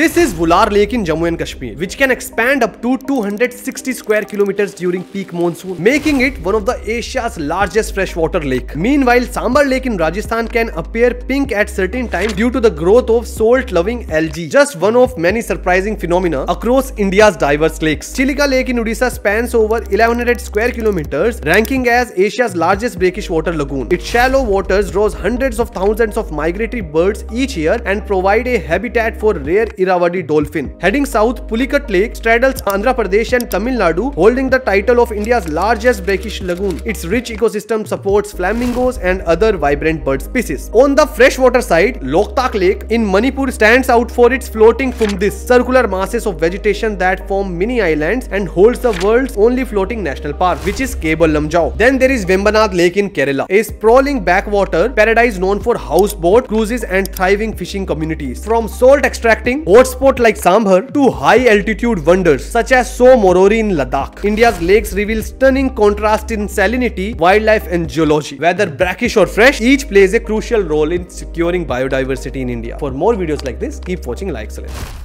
This is Wular Lake in Jammu and Kashmir, which can expand up to 260 square kilometers during peak monsoon, making it one of the Asia's largest freshwater lake. Meanwhile, Sambhar Lake in Rajasthan can appear pink at certain times due to the growth of salt-loving algae. Just one of many surprising phenomena across India's diverse lakes. Chilika Lake in Odisha spans over 1100 square kilometers, ranking as Asia's largest brackish water lagoon. Its shallow waters draws hundreds of thousands of migratory birds each year and provide a habitat for rare Irrawaddy dolphin. Heading south, Pulicat Lake straddles Andhra Pradesh and Tamil Nadu, holding the title of India's largest brackish lagoon. Its rich ecosystem supports flamingos and other vibrant bird species. On the freshwater side, Loktak Lake in Manipur stands out for its floating phumdis, circular masses of vegetation that form mini islands and holds the world's only floating national park, which is Keibul Lamjao. Then there is Vembanad Lake in Kerala, a sprawling backwater paradise known for houseboat cruises and thriving fishing communities. From salt extracting hotspot like Sambhar to high altitude wonders such as Tso Moriri in Ladakh. India's lakes reveal stunning contrast in salinity, wildlife and geology. Whether brackish or fresh, each plays a crucial role in securing biodiversity in India. For more videos like this, keep watching La Excellence.